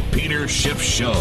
The Peter Schiff Show.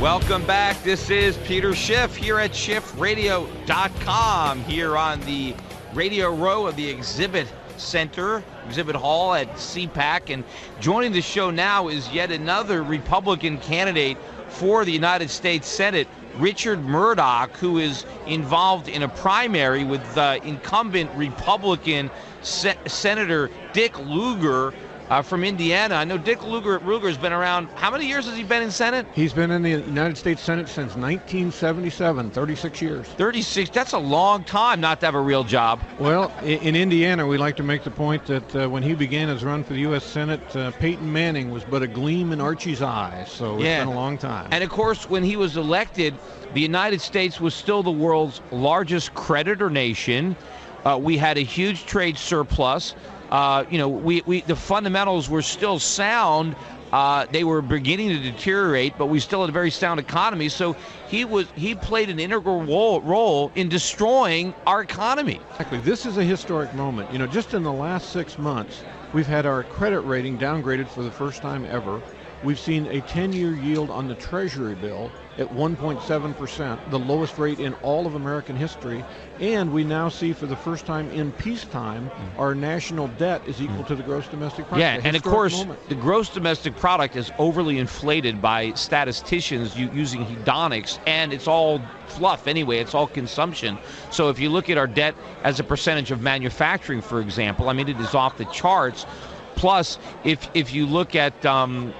Welcome back. This is Peter Schiff here at SchiffRadio.com here on the radio row of the exhibit center, exhibit hall at CPAC. And joining the show now is yet another Republican candidate for the United States Senate, Richard Mourdock, who is involved in a primary with uh, incumbent Republican Se- Senator Dick Lugar uh, from Indiana. I know Dick Lugar, Ruger has been around. How many years has he been in Senate? He's been in the United States Senate since 1977, 36 years. 36. That's a long time not to have a real job. Well, in, in Indiana, we like to make the point that uh, when he began his run for the U.S. Senate, uh, Peyton Manning was but a gleam in Archie's eye. So it's Yeah. been a long time. And of course, when he was elected, the United States was still the world's largest creditor nation. Uh, we had a huge trade surplus. Uh, you know, we, we the fundamentals were still sound. Uh, they were beginning to deteriorate, but we still had a very sound economy. So he was he played an integral role, role in destroying our economy. Exactly. This is a historic moment. You know, just in the last six months, we've had our credit rating downgraded for the first time ever. We've seen a 10 year yield on the Treasury bill at 1.7%, the lowest rate in all of American history. And we now see for the first time in peacetime, our national debt is equal to the gross domestic product. Yeah, and of course, moment. the gross domestic product is overly inflated by statisticians using hedonics, and it's all fluff anyway. It's all consumption. So if you look at our debt as a percentage of manufacturing, for example, I mean, it is off the charts. Plus, if if you look at um,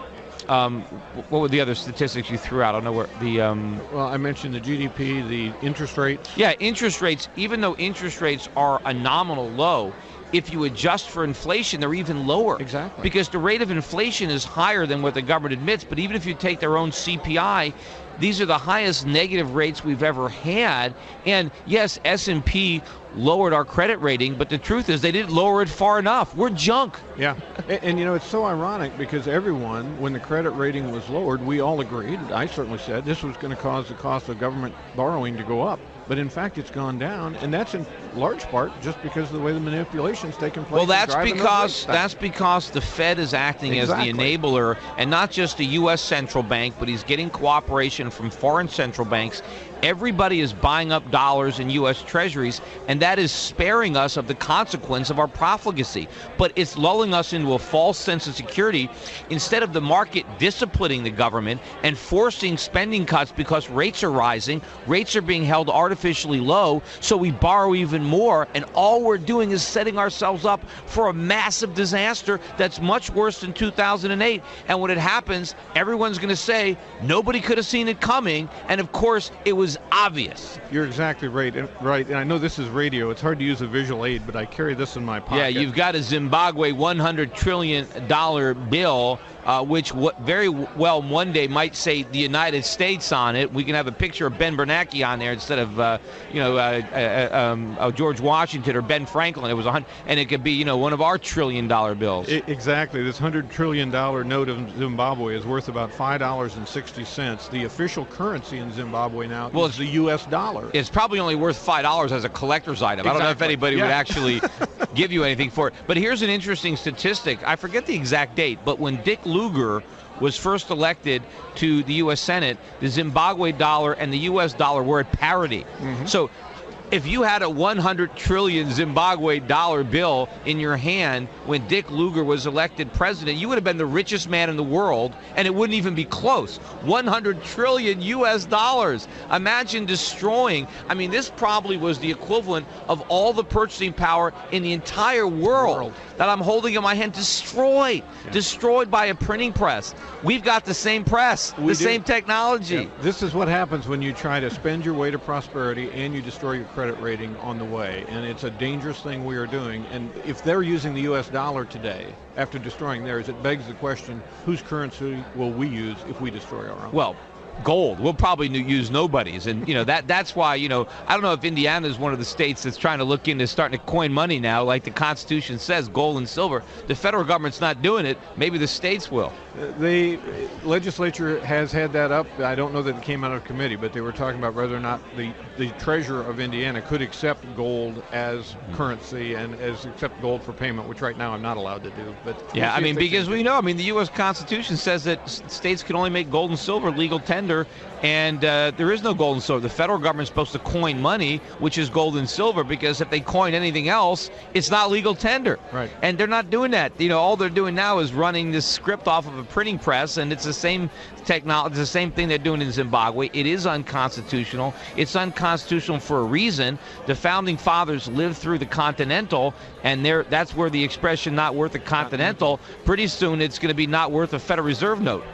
um, what were the other statistics you threw out? I don't know where the um, Well, I mentioned the GDP, the interest rates. yeah, interest rates, even though interest rates are a nominal low, if you adjust for inflation, they're even lower. Exactly. Because the rate of inflation is higher than what the government admits, but even if you take their own CPI, these are the highest negative rates we've ever had. And yes, S&P lowered our credit rating, but the truth is they didn't lower it far enough. We're junk. Yeah, and, and you know it's so ironic because everyone, when the credit rating was lowered, we all agreed. I certainly said this was going to cause the cost of government borrowing to go up, but in fact it's gone down, and that's in large part just because of the way the manipulation's taken place. Well, that's because that's because the Fed is acting as the enabler, and not just the U.S. central bank, but he's getting cooperation from foreign central banks. Everybody is buying up dollars in U.S. Treasuries, and that is sparing us of the consequence of our profligacy. But it's lulling us into a false sense of security instead of the market disciplining the government and forcing spending cuts because rates are rising. Rates are being held artificially low, so we borrow even more, and all we're doing is setting ourselves up for a massive disaster that's much worse than 2008. And when it happens, everyone's going to say nobody could have seen it coming, and of course, it was obvious. You're exactly right, and, right. And I know this is radio; it's hard to use a visual aid, but I carry this in my pocket. Yeah, you've got a Zimbabwe 100 trillion dollar bill, uh, which w- very well one day might say the United States on it. We can have a picture of Ben Bernanke on there instead of uh, you know uh, uh, um, uh, George Washington or Ben Franklin. It was a hundred, and it could be you know one of our trillion dollar bills. I- exactly. This hundred trillion dollar note of Zimbabwe is worth about five dollars and sixty cents. The official currency in Zimbabwe now Well, is the U.S. dollar. it's probably only worth five dollars as a collector's item. I don't know if Exactly. anybody would actually give you anything for it. But here's an interesting statistic. I forget the exact date, but when Dick Lugar was first elected to the U.S. Senate, the Zimbabwe dollar and the U.S. dollar were at parity. Mm-hmm. So. If you had a 100 trillion Zimbabwe dollar bill in your hand when Dick Lugar was elected president, you would have been the richest man in the world, and it wouldn't even be close. 100 trillion U.S. dollars. Imagine destroying. I mean, this probably was the equivalent of all the purchasing power in the entire world, World. that I'm holding in my hand. Destroyed, destroyed by a printing press. We've got the same press, We the do. same technology. Yeah, This is what happens when you try to spend your way to prosperity and you destroy your credit rating on the way. And it's a dangerous thing we are doing. And if they're using the U.S. dollar today after destroying theirs, it begs the question whose currency will we use if we destroy our own? Well, gold. We'll probably use nobody's, and you know that that's why you know I don't know if Indiana is one of the states that's trying to look into starting to coin money now, like the Constitution says, gold and silver. The federal government's not doing it. Maybe the states will. The legislature has had that up. I don't know that it came out of committee, but they were talking about whether or not the, the treasurer of Indiana could accept gold as mm-hmm. currency and as accept gold for payment, which right now I'm not allowed to do. But yeah, I mean because we know, I mean the U.S. Constitution says that states can only make gold and silver legal tender, and uh, there is no gold and silver. The federal government's supposed to coin money, which is gold and silver, because if they coin anything else, it's not legal tender. Right. And they're not doing that. You know, all they're doing now is running this script off of a printing press, and it's the same technology, the same thing they're doing in Zimbabwe. It is unconstitutional. It's unconstitutional for a reason. The founding fathers lived through the Continental, and there that's where the expression "not worth a continental." Pretty soon, it's going to be not worth a Federal Reserve note.